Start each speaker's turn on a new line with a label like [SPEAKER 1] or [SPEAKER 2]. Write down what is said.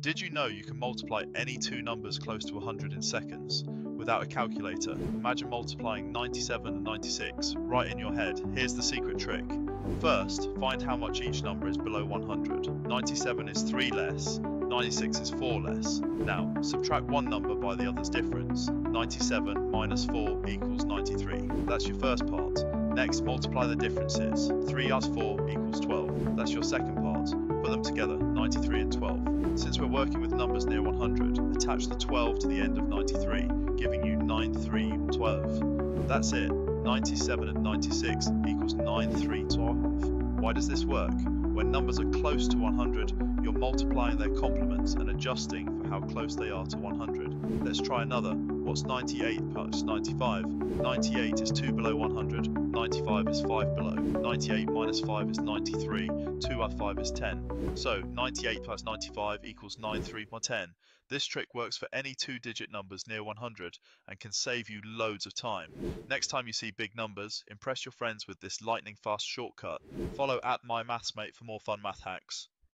[SPEAKER 1] Did you know you can multiply any two numbers close to 100 in seconds without a calculator? Imagine multiplying 97 and 96 right in your head. Here's the secret trick. First, find how much each number is below 100. 97 is 3 less, 96 is 4 less. Now, subtract one number by the other's difference. 97 minus 4 equals 93. That's your first part. Next, multiply the differences. 3 plus 4 equals 12. That's your second part. Them together, 93 and 12. Since we're working with numbers near 100, attach the 12 to the end of 93, giving you 9312. That's it. 97 and 96 equals 9312. Why does this work? When numbers are close to 100, you're multiplying their complements and adjusting for how close they are to 100. Let's try another. What's 98 plus 95? 98 is 2 below 100, 95 is 5 below. 98 minus 5 is 93, 2 add 5 is 10. So 98 plus 95 equals 93 more 10. This trick works for any two digit numbers near 100 and can save you loads of time. Next time you see big numbers, impress your friends with this lightning fast shortcut. Follow at mymathsmate for more fun math hacks.